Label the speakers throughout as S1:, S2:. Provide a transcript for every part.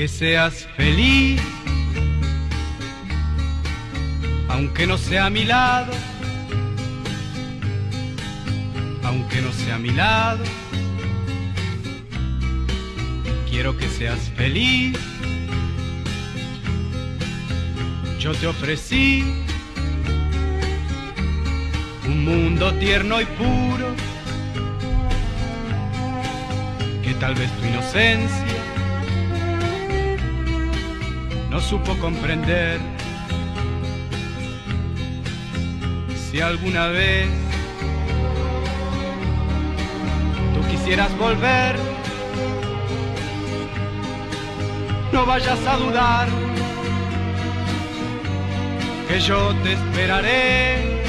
S1: que seas feliz, aunque no sea a mi lado, aunque no sea a mi lado, quiero que seas feliz. Yo te ofrecí un mundo tierno y puro, que tal vez tu inocencia no supo comprender. Si alguna vez tú quisieras volver, no vayas a dudar que yo te esperaré.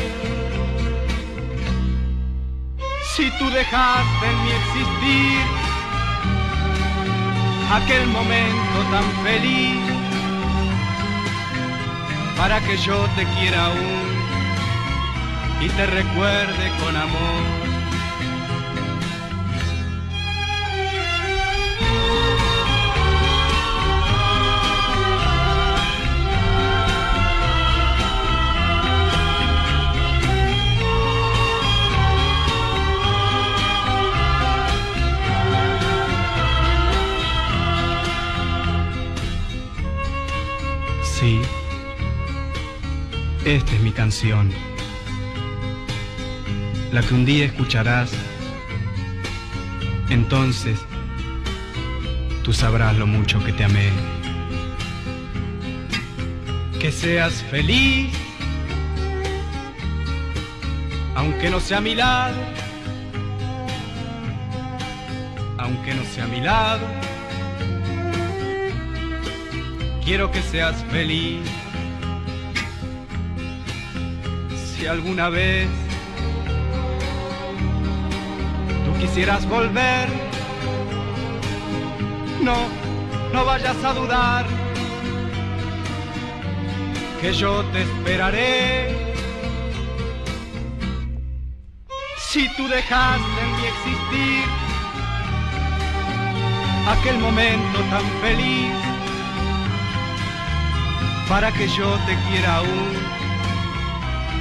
S1: Si tú dejaste en mi existir aquel momento tan feliz, para que yo te quiera aún y te recuerde con amor. Esta es mi canción, la que un día escucharás. Entonces, tú sabrás lo mucho que te amé. Que seas feliz, aunque no sea a mi lado, aunque no sea a mi lado. Quiero que seas feliz. Si alguna vez tú quisieras volver, no, no vayas a dudar que yo te esperaré. Si tú dejaste en mi existir aquel momento tan feliz, para que yo te quiera aún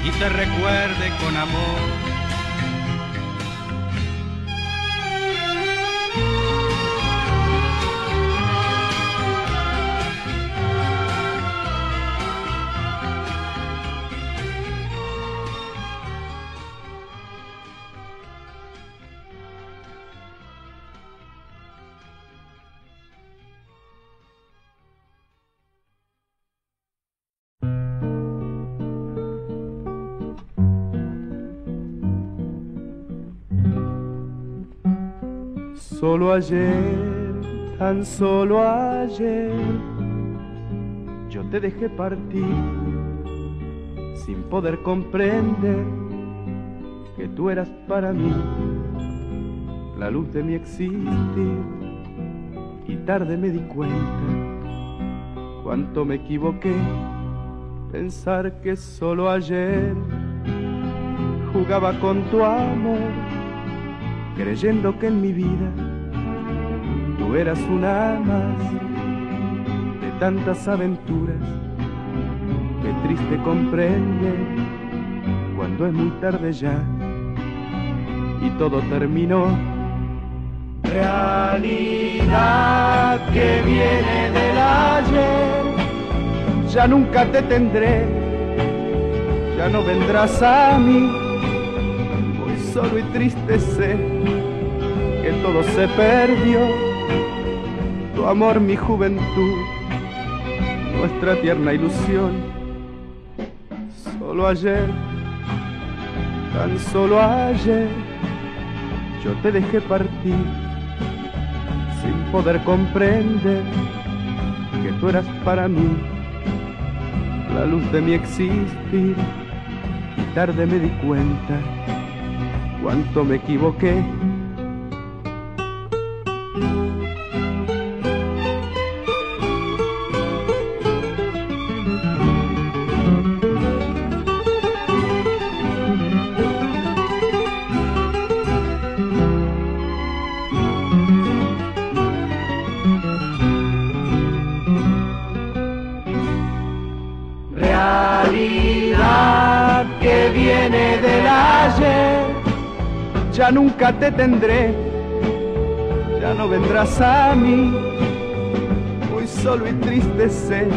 S1: y te recuerde con amor.
S2: Solo ayer, tan solo ayer, yo te dejé partir sin poder comprender que tú eras para mí la luz de mi existir. Y tarde me di cuenta cuánto me equivoqué pensar que solo ayer jugaba con tu amor, creyendo que en mi vida tú eras una más de tantas aventuras. Qué triste comprende cuando es muy tarde ya y todo terminó. Realidad que viene del ayer, ya nunca te tendré, ya no vendrás a mí, solo y triste sé que todo se perdió, tu amor, mi juventud, nuestra tierna ilusión, solo ayer, tan solo ayer, yo te dejé partir sin poder comprender que tú eras para mí la luz de mi existir. Y tarde me di cuenta cuánto me equivoqué. Realidad que viene del ayer ya nunca te tendré, ya no vendrás a mí, muy solo y triste sé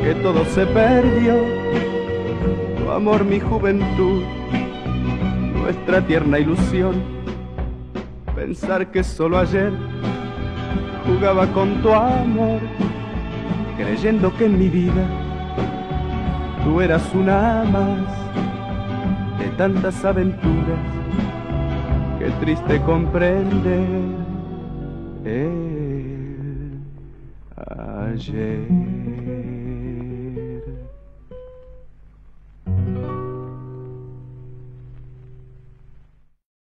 S2: que todo se perdió, tu amor, mi juventud, nuestra tierna ilusión, pensar que solo ayer jugaba con tu amor, creyendo que en mi vida tú eras una más de tantas aventuras que triste comprender el ayer.